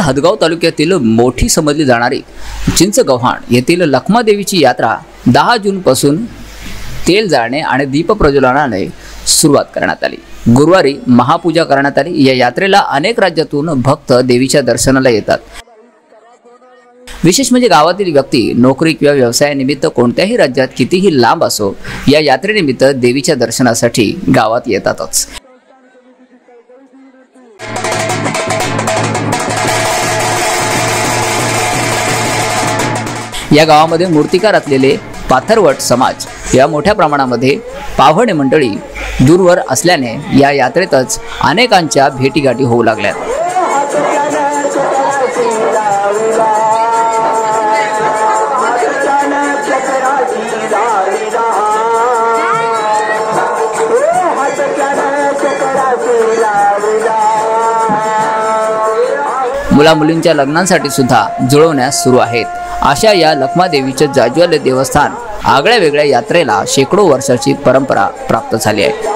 हदगाव तालुक्यातील मोठी समजली जाणारी चिंचगव्हाण येथील लखमा देवीची यात्रा दहा जूनपासून तेल जाळणे आणि दीपप्रज्वलनाने सुरुवात करण्यात आली. गुरुवारी महापूजा करण्यात आली. या यात्रेला अनेक राज्यातून भक्त देवीच्या दर्शनाला येतात. विशेष म्हणजे गावातील व्यक्ती नोकरी किंवा व्यवसायानिमित्त कोणत्याही राज्यात कितीही लांब असो या यात्रेनिमित्त देवीच्या दर्शनासाठी गावात येतातच. या गावामध्ये मूर्तिकार असलेले पाथरवट समाज या मोठ्या प्रमाणामध्ये पाव्हणे मंडळी दूरवर असल्याने या यात्रेतच अनेकांच्या भेटीगाठी होऊ लागल्यात. मुला मुलींच्या लग्नांसाठी सुद्धा जुळवण्यास सुरू आहेत. अशा या लखमादेवीचे जाज्वल्य देवस्थान आगळ्या वेगळ्या यात्रेला शेकडो वर्षाची परंपरा प्राप्त झाली आहे.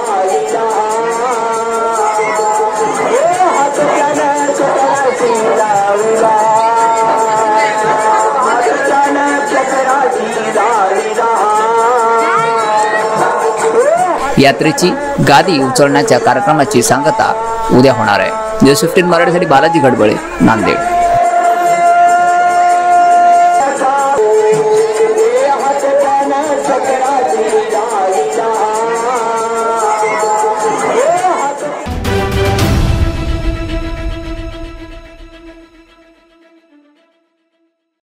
यात्रेची गादी उचलण्याच्या कार्यक्रमाची सांगता उद्या होणार आहे. न्यूज फिफ्टीन मराठीसाठी बालाजी गडबळे नांदेड.